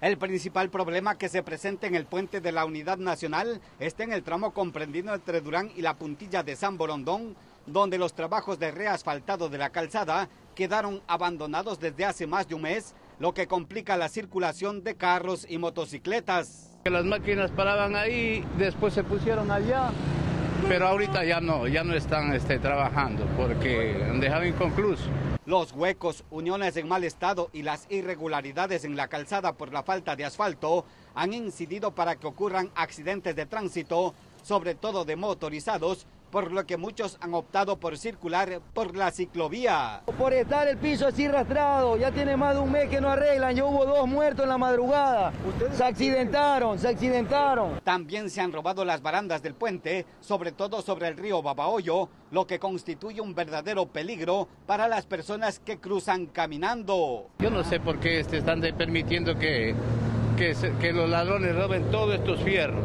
El principal problema que se presenta en el puente de la Unidad Nacional está en el tramo comprendido entre Durán y la puntilla de San Borondón, donde los trabajos de reasfaltado de la calzada quedaron abandonados desde hace más de un mes, lo que complica la circulación de carros y motocicletas. Las máquinas paraban ahí, después se pusieron allá, pero ahorita ya no, ya no están este, trabajando porque han dejado inconcluso. Los huecos, uniones en mal estado y las irregularidades en la calzada por la falta de asfalto han incidido para que ocurran accidentes de tránsito, sobre todo de motorizados, por lo que muchos han optado por circular por la ciclovía. Por estar el piso así rastrado, ya tiene más de un mes que no arreglan, ya hubo dos muertos en la madrugada. Se accidentaron, se accidentaron. También se han robado las barandas del puente, sobre todo sobre el río Babahoyo, lo que constituye un verdadero peligro para las personas que cruzan caminando. Yo no sé por qué están permitiendo que, que, que los ladrones roben todos estos fierros.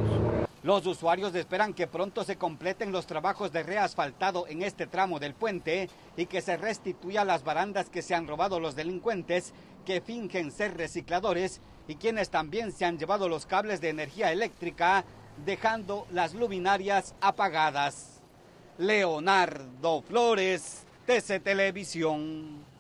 Los usuarios esperan que pronto se completen los trabajos de reasfaltado en este tramo del puente y que se restituya las barandas que se han robado los delincuentes que fingen ser recicladores y quienes también se han llevado los cables de energía eléctrica dejando las luminarias apagadas. Leonardo Flores, TC Televisión.